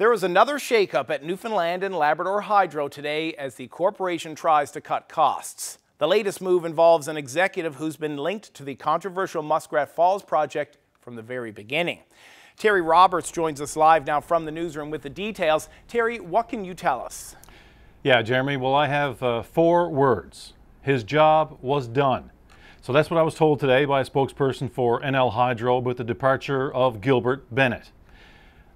There was another shakeup at Newfoundland and Labrador Hydro today as the corporation tries to cut costs. The latest move involves an executive who's been linked to the controversial Muskrat Falls project from the very beginning. Terry Roberts joins us live now from the newsroom with the details. Terry, what can you tell us? Yeah, Jeremy, well, I have uh, four words. His job was done. So that's what I was told today by a spokesperson for NL Hydro about the departure of Gilbert Bennett.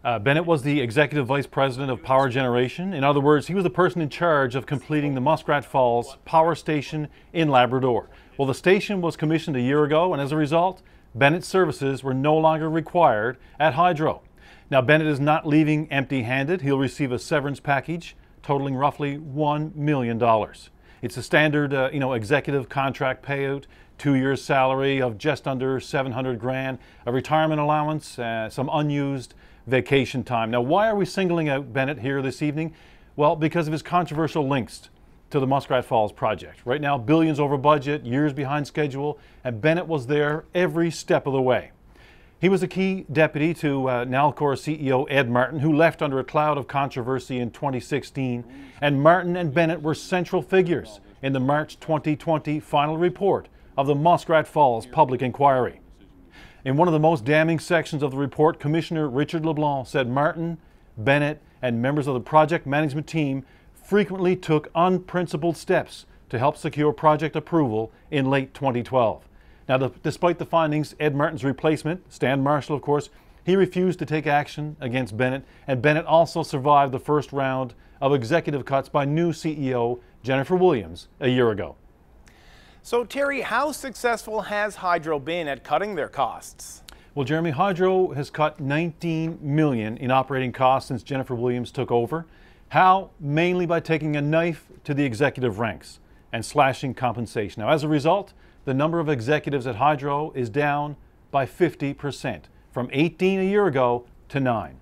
Uh, Bennett was the executive vice president of power generation. In other words, he was the person in charge of completing the Muskrat Falls power station in Labrador. Well, the station was commissioned a year ago, and as a result, Bennett's services were no longer required at Hydro. Now, Bennett is not leaving empty handed. He'll receive a severance package totaling roughly $1 million. It's a standard, uh, you know, executive contract payout, two years salary of just under 700 grand, a retirement allowance, uh, some unused vacation time. Now, why are we singling out Bennett here this evening? Well, because of his controversial links to the Muskrat Falls project. Right now, billions over budget, years behind schedule, and Bennett was there every step of the way. He was a key deputy to uh, Nalcor CEO Ed Martin, who left under a cloud of controversy in 2016. And Martin and Bennett were central figures in the March 2020 final report of the Muskrat Falls public inquiry. In one of the most damning sections of the report, Commissioner Richard LeBlanc said Martin, Bennett, and members of the project management team frequently took unprincipled steps to help secure project approval in late 2012. Now, the, despite the findings, Ed Martin's replacement, Stan Marshall, of course, he refused to take action against Bennett, and Bennett also survived the first round of executive cuts by new CEO Jennifer Williams a year ago. So, Terry, how successful has Hydro been at cutting their costs? Well, Jeremy, Hydro has cut 19 million in operating costs since Jennifer Williams took over. How? Mainly by taking a knife to the executive ranks and slashing compensation. Now, as a result, the number of executives at Hydro is down by 50%, from 18 a year ago to 9.